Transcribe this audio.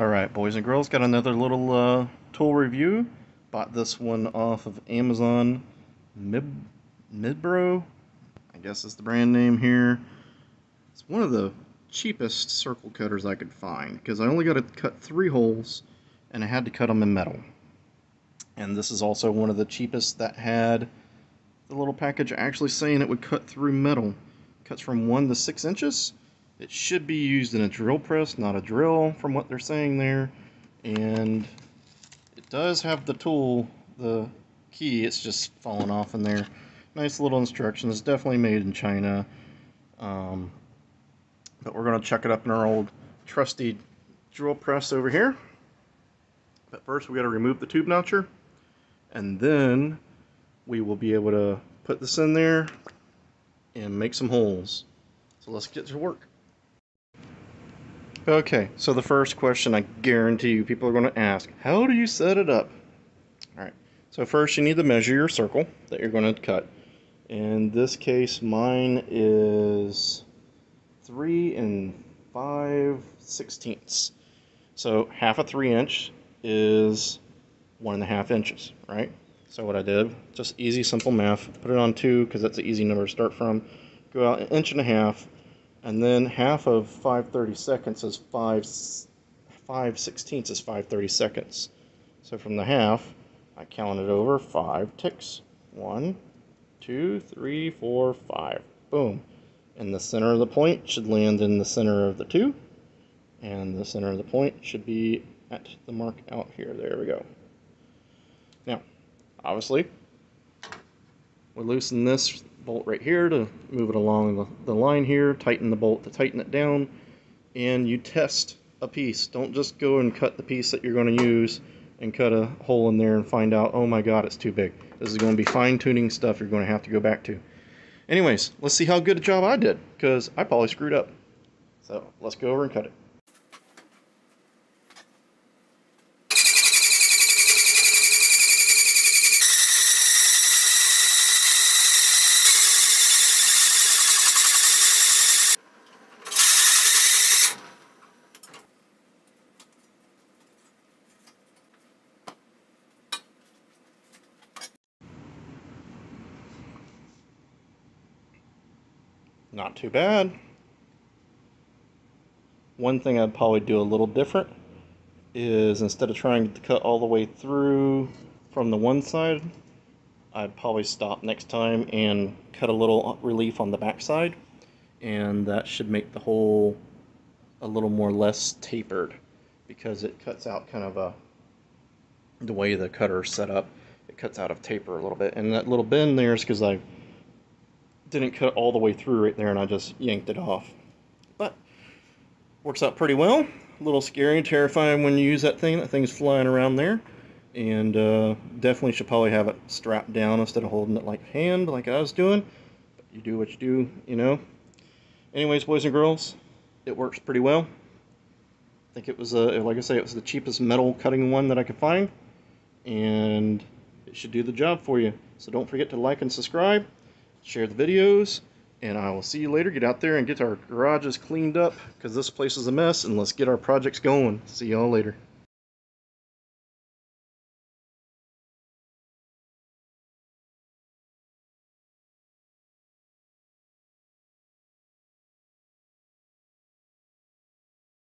Alright, boys and girls, got another little uh, tool review. Bought this one off of Amazon Mib Midbro, I guess is the brand name here. It's one of the cheapest circle cutters I could find because I only got to cut three holes and I had to cut them in metal. And this is also one of the cheapest that had the little package actually saying it would cut through metal. Cuts from 1 to 6 inches it should be used in a drill press, not a drill, from what they're saying there. And it does have the tool, the key, it's just fallen off in there. Nice little instructions, definitely made in China. Um, but we're going to chuck it up in our old trusty drill press over here. But first we got to remove the tube notcher. And then we will be able to put this in there and make some holes. So let's get to work. Okay, so the first question I guarantee you people are going to ask, how do you set it up? Alright, so first you need to measure your circle that you're going to cut. In this case, mine is 3 and 5 sixteenths. So half a 3 inch is one and a half inches, right? So what I did, just easy, simple math, put it on 2 because that's an easy number to start from. Go out an inch and a half, and then half of 530 seconds is 5, 5 sixteenths is 530 seconds. So from the half, I counted over 5 ticks. One, two, three, four, five. Boom. And the center of the point should land in the center of the 2. And the center of the point should be at the mark out here. There we go. Now, obviously, we loosen this bolt right here to move it along the, the line here, tighten the bolt to tighten it down, and you test a piece. Don't just go and cut the piece that you're going to use and cut a hole in there and find out, oh my god, it's too big. This is going to be fine-tuning stuff you're going to have to go back to. Anyways, let's see how good a job I did, because I probably screwed up. So, let's go over and cut it. Not too bad. One thing I'd probably do a little different is instead of trying to cut all the way through from the one side, I'd probably stop next time and cut a little relief on the back side and that should make the hole a little more less tapered because it cuts out kind of a the way the cutter is set up it cuts out of taper a little bit and that little bend there is because I didn't cut all the way through right there and I just yanked it off. But works out pretty well. A little scary and terrifying when you use that thing. That thing's flying around there. And uh, definitely should probably have it strapped down instead of holding it like hand like I was doing. But you do what you do, you know. Anyways, boys and girls, it works pretty well. I think it was, uh, like I say, it was the cheapest metal cutting one that I could find. And it should do the job for you. So don't forget to like and subscribe share the videos, and I will see you later. Get out there and get our garages cleaned up because this place is a mess, and let's get our projects going. See y'all later.